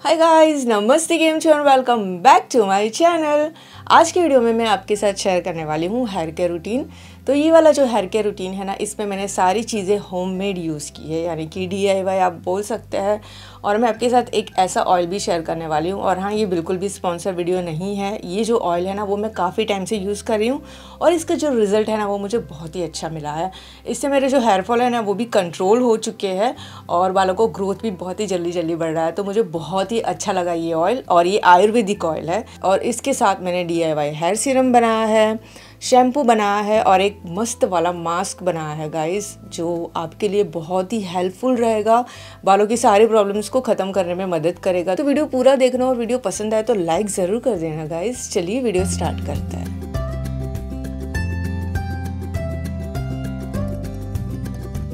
हाय guys नमस्ते game and welcome back to my channel आज की वीडियो में मैं आपके साथ शेयर करने वाली हूँ हेयर केयर रूटीन तो ये वाला जो हेयर केयर रूटीन है ना, इसमें मैंने सारी चीज़ें होममेड यूज़ की है। यानी कि डी आप बोल सकते हैं। और मैं आपके साथ एक ऐसा ऑयल भी शेयर करने वाली हूँ। और हाँ ये बिल्कुल भी स्पॉन्सर वीडियो नहीं है। ये जो ऑयल है ना, वो मैं काफ़ी टाइम से यूज़ कर रही हूँ। और इसका जो रिज़ल्ट है ना, वो मुझे बहुत ही अच्छा मिला है। इससे मेरे जो हेयर फॉल है ना, वो भी कंट्रोल हो चुके हैं। और बालों को ग्रोथ भी बहुत ही जल्दी जल्दी बढ़ रहा है। तो मुझे बहुत ही अच्छा लगा ये ऑयल और ये आयुर्वेदिक ऑयल है। और इसके साथ मैंने डीआईवाई हेयर सीरम बनाया है। शैम्पू बनाया है और एक मस्त वाला मास्क बनाया है गाइस जो आपके लिए बहुत ही हेल्पफुल रहेगा। बालों की सारी प्रॉब्लम्स को ख़त्म करने में मदद करेगा। तो वीडियो पूरा देखना और वीडियो पसंद आए तो लाइक ज़रूर कर देना गाइस चलिए वीडियो स्टार्ट करते हैं।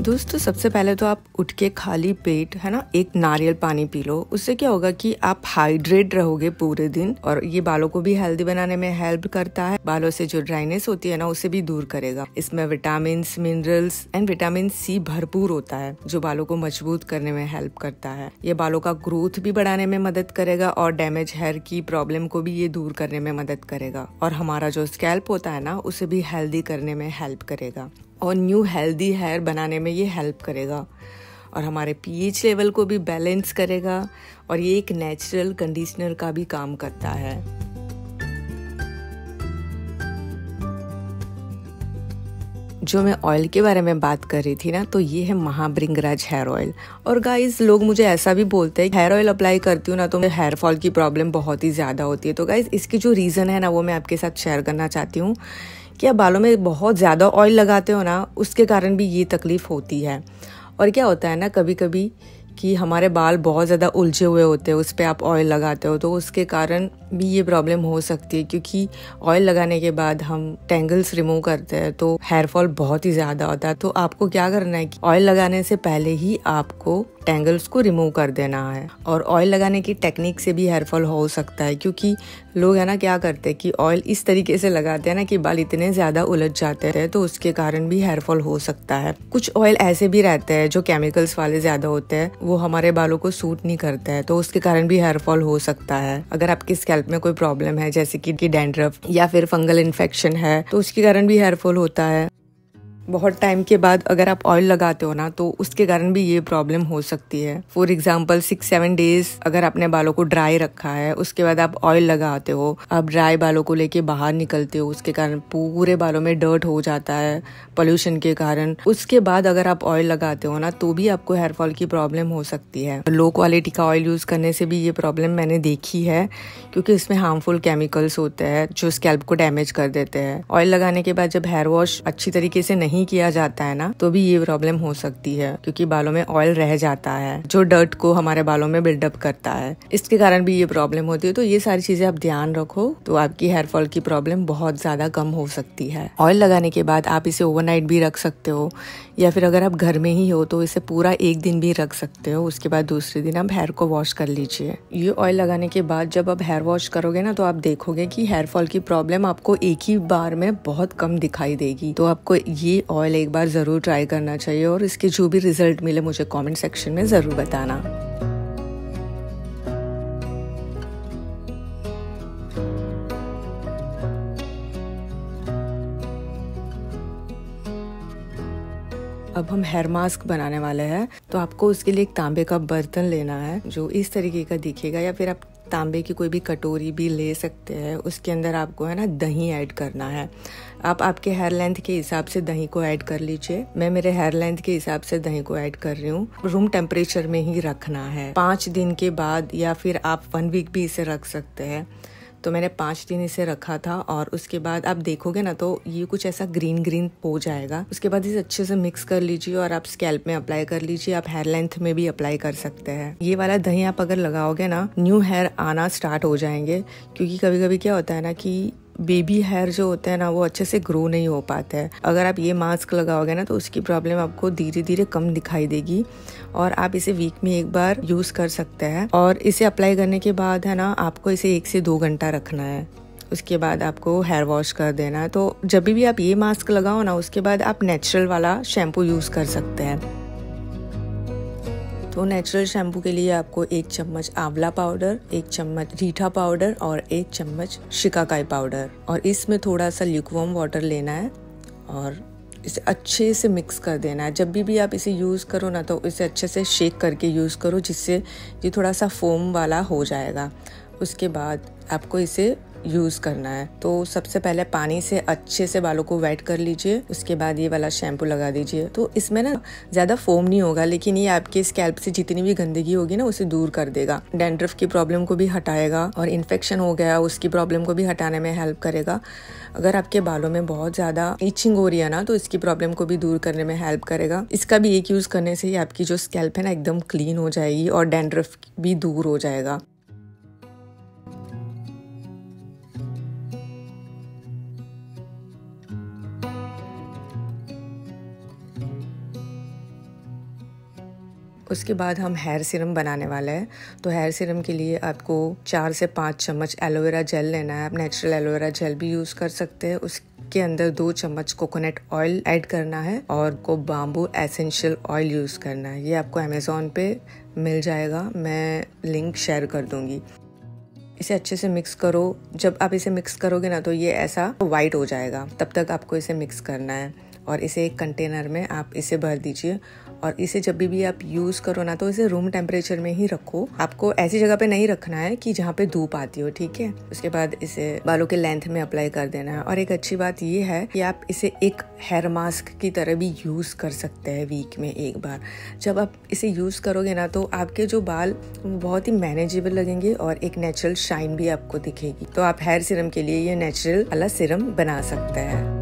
दोस्तों, सबसे पहले तो आप उठ के खाली पेट, है ना, एक नारियल पानी पी लो। उससे क्या होगा कि आप हाइड्रेट रहोगे पूरे दिन और ये बालों को भी हेल्दी बनाने में हेल्प करता है। बालों से जो ड्राइनेस होती है ना, उसे भी दूर करेगा। इसमें vitamin minerals and vitamin C भरपूर होता है, जो बालों को मज़बूत करने में हेल्प करता है। ये बालों का ग्रोथ भी बढ़ाने में मदद करेगा और डैमेज हेयर की प्रॉब्लम को भी ये दूर करने में मदद करेगा। और हमारा जो स्कैल्प होता है ना, उसे भी हेल्दी करने में हेल्प करेगा। और न्यू हेल्दी हेयर बनाने में ये हेल्प करेगा। और हमारे पीएच लेवल को भी बैलेंस करेगा और ये एक नेचुरल कंडीशनर का भी काम करता है। जो मैं ऑयल के बारे में बात कर रही थी ना तो ये है महाब्रिंगराज हेयर ऑयल और गाइज़ लोग मुझे ऐसा भी बोलते हैं हेयर ऑयल अप्लाई करती हूँ ना तो हेयर फॉल की प्रॉब्लम बहुत ही ज़्यादा होती है। तो गाइज़ इसकी जो रीज़न है ना, वो मैं आपके साथ शेयर करना चाहती हूँ। कि आप बालों में बहुत ज़्यादा ऑयल लगाते हो ना, उसके कारण भी ये तकलीफ़ होती है। और क्या होता है ना कभी कभी कि हमारे बाल बहुत ज़्यादा उलझे हुए होते हैं, उस पर आप ऑयल लगाते हो तो उसके कारण भी ये प्रॉब्लम हो सकती है, क्योंकि ऑयल लगाने के बाद हम टेंगल्स रिमूव करते हैं तो हेयर फॉल बहुत ही ज़्यादा होता है। तो आपको क्या करना है कि ऑयल लगाने से पहले ही आपको टेंगल्स को रिमूव कर देना है। और ऑयल लगाने की टेक्निक से भी हेयर फॉल हो सकता है, क्योंकि लोग है ना क्या करते हैं कि ऑयल इस तरीके से लगाते हैं ना कि बाल इतने ज़्यादा उलझ जाते हैं तो उसके कारण भी हेयर फॉल हो सकता है। कुछ ऑयल ऐसे भी रहते हैं जो केमिकल्स वाले ज़्यादा होते हैं, वो हमारे बालों को सूट नहीं करते हैं तो उसके कारण भी हेयर फॉल हो सकता है। अगर आपकी स्कैल्प में कोई प्रॉब्लम है, जैसे कि डेंड्रफ या फिर फंगल इन्फेक्शन है तो उसके कारण भी हेयरफॉल होता है। बहुत टाइम के बाद अगर आप ऑयल लगाते हो ना तो उसके कारण भी ये प्रॉब्लम हो सकती है। For example six seven days अगर आपने बालों को ड्राई रखा है, उसके बाद आप ऑयल लगाते हो, आप ड्राई बालों को लेके बाहर निकलते हो, उसके कारण पूरे बालों में डर्ट हो जाता है पोल्यूशन के कारण। उसके बाद अगर आप ऑयल लगाते हो ना तो भी आपको हेयर फॉल की प्रॉब्लम हो सकती है। लो क्वालिटी का ऑयल यूज़ करने से भी ये प्रॉब्लम मैंने देखी है, क्योंकि इसमें हार्मफुल केमिकल्स होते हैं, जो स्कैल्प को डैमेज कर देते हैं। ऑयल लगाने के बाद जब हेयर वॉश अच्छी तरीके से नहीं नहीं किया जाता है ना तो भी ये प्रॉब्लम हो सकती है, क्योंकि बालों में ऑयल रह जाता है, जो डर्ट को हमारे बालों में बिल्डअप करता है। इसके कारण भी ये प्रॉब्लम होती है। तो ये सारी चीज़ें आप ध्यान रखो तो आपकी हेयर फॉल की प्रॉब्लम बहुत ज़्यादा कम हो सकती है। ऑयल लगाने के बाद आप इसे ओवरनाइट भी रख सकते हो, या फिर अगर आप घर में ही हो तो इसे पूरा एक दिन भी रख सकते हो, उसके बाद दूसरे दिन आप हेयर को वॉश कर लीजिए। ये ऑयल लगाने के बाद जब आप हेयर वॉश करोगे ना तो आप देखोगे कि हेयर फॉल की प्रॉब्लम आपको एक ही बार में बहुत कम दिखाई देगी। तो आपको ये ऑयल एक बार ज़रूर ट्राई करना चाहिए और इसके जो भी रिज़ल्ट मिले मुझे कमेंट सेक्शन में ज़रूर बताना। अब हम हेयर मास्क बनाने वाले हैं तो आपको उसके लिए एक तांबे का बर्तन लेना है, जो इस तरीके का दिखेगा या फिर आप तांबे की कोई भी कटोरी भी ले सकते हैं, उसके अंदर आपको, है ना, दही ऐड करना है। आप आपके हेयर लेंथ के हिसाब से दही को ऐड कर लीजिए। मैं मेरे हेयर लेंथ के हिसाब से दही को ऐड कर रही हूँ। रूम टेम्परेचर में ही रखना है। पाँच दिन के बाद या फिर आप वन वीक भी इसे रख सकते हैं। तो मैंने पाँच दिन इसे रखा था और उसके बाद आप देखोगे ना तो ये कुछ ऐसा ग्रीन ग्रीन हो जाएगा। उसके बाद इसे अच्छे से मिक्स कर लीजिए और आप स्कैल्प में अप्लाई कर लीजिए। आप हेयर लेंथ में भी अप्लाई कर सकते हैं। ये वाला दही आप अगर लगाओगे ना न्यू हेयर आना स्टार्ट हो जाएँगे। क्योंकि कभी कभी क्या होता है ना कि बेबी हेयर जो होते हैं ना, वो अच्छे से ग्रो नहीं हो पाता है। अगर आप ये मास्क लगाओगे ना तो उसकी प्रॉब्लम आपको धीरे धीरे कम दिखाई देगी और आप इसे वीक में एक बार यूज़ कर सकते हैं। और इसे अप्लाई करने के बाद है ना, आपको इसे एक से दो घंटा रखना है। उसके बाद आपको हेयर वॉश कर देना है। तो जब भी आप ये मास्क लगाओ ना, उसके बाद आप नेचुरल वाला शैम्पू यूज़ कर सकते हैं। तो नेचुरल शैम्पू के लिए आपको एक चम्मच आंवला पाउडर एक चम्मच रीठा पाउडर और एक चम्मच शिकाकाई पाउडर और इसमें थोड़ा सा ल्यूकवॉम वाटर लेना है और इसे अच्छे से मिक्स कर देना है। जब भी भी आप इसे यूज़ करो ना तो इसे अच्छे से शेक करके यूज़ करो जिससे ये थोड़ा सा फोम वाला हो जाएगा। उसके बाद आपको इसे यूज़ करना है। तो सबसे पहले पानी से अच्छे से बालों को वेट कर लीजिए, उसके बाद ये वाला शैम्पू लगा दीजिए। तो इसमें ना ज़्यादा फोम नहीं होगा, लेकिन ये आपके स्कैल्प से जितनी भी गंदगी होगी ना, उसे दूर कर देगा। डेंड्रफ की प्रॉब्लम को भी हटाएगा और इन्फेक्शन हो गया, उसकी प्रॉब्लम को भी हटाने में हेल्प करेगा। अगर आपके बालों में बहुत ज़्यादा इचिंग हो रही है ना तो इसकी प्रॉब्लम को भी दूर करने में हेल्प करेगा। इसका भी एक यूज़ करने से ही आपकी जो स्कैल्प है ना, एकदम क्लीन हो जाएगी और डेंड्रफ भी दूर हो जाएगा। उसके बाद हम हेयर सीरम बनाने वाले हैं। तो हेयर सीरम के लिए आपको चार से पाँच चम्मच एलोवेरा जेल लेना है। आप नेचुरल एलोवेरा जेल भी यूज़ कर सकते हैं। उसके अंदर दो चम्मच कोकोनट ऑयल ऐड करना है और को बाम्बू एसेंशियल ऑयल यूज़ करना है। ये आपको अमेज़ोन पे मिल जाएगा। मैं लिंक शेयर कर दूँगी। इसे अच्छे से मिक्स करो। जब आप इसे मिक्स करोगे ना तो ये ऐसा वाइट हो जाएगा। तब तक आपको इसे मिक्स करना है। और इसे एक कंटेनर में आप इसे भर दीजिए। और इसे जब भी, भी आप यूज़ करो ना तो इसे रूम टेम्परेचर में ही रखो। आपको ऐसी जगह पे नहीं रखना है कि जहाँ पे धूप आती हो ठीक है? उसके बाद इसे बालों के लेंथ में अप्लाई कर देना है। और एक अच्छी बात ये है कि आप इसे एक हेयर मास्क की तरह भी यूज़ कर सकते हैं वीक में एक बार। जब आप इसे यूज़ करोगे ना तो आपके जो बाल बहुत ही मैनेजेबल लगेंगे और एक नेचुरल शाइन भी आपको दिखेगी। तो आप हेयर सीरम के लिए ये नेचुरल वाला सीरम बना सकते हैं।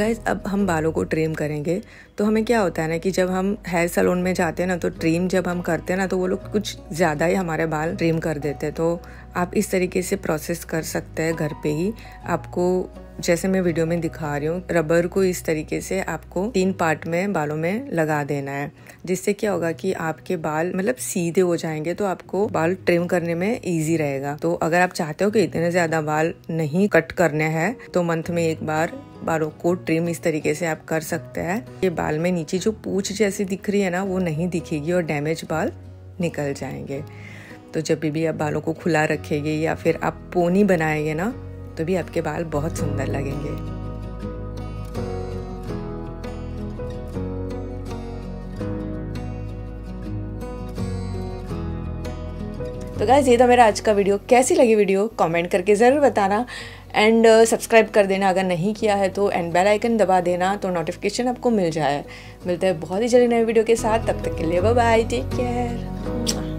गाइज़ अब हम बालों को ट्रिम करेंगे। तो हमें क्या होता है ना कि जब हम हेयर सैलून में जाते हैं ना तो ट्रिम जब हम करते हैं ना तो वो लोग कुछ ज़्यादा ही हमारे बाल ट्रिम कर देते हैं। तो आप इस तरीके से प्रोसेस कर सकते हैं घर पे ही। आपको, जैसे मैं वीडियो में दिखा रही हूँ रबर को इस तरीके से आपको तीन पार्ट में, बालों में लगा देना है। जिससे क्या होगा कि आपके बाल मतलब सीधे हो जाएँगे तो आपको बाल ट्रिम करने में इजी रहेगा। तो अगर आप चाहते हो कि इतने ज़्यादा बाल नहीं कट करने हैं तो मंथ में एक बार बालों को ट्रिम इस तरीके से आप कर सकते हैं। ये बाल में नीचे जो पूछ जैसी दिख रही है ना, वो नहीं दिखेगी और डैमेज बाल निकल जाएँगे। तो जब भी आप बालों को खुला रखेंगे या फिर आप पोनी बनाएँगे ना तो भी आपके बाल बहुत सुंदर लगेंगे। तो गाइज़ ये था मेरा आज का वीडियो कैसी लगी वीडियो कमेंट करके ज़रूर बताना. एंड सब्सक्राइब uh, कर देना अगर नहीं किया है तो एंड बेल आइकन दबा देना तो नोटिफिकेशन आपको मिल जाए. मिलते हैं बहुत ही जल्दी नए वीडियो के साथ. तब तक के लिए बाय टेक केयर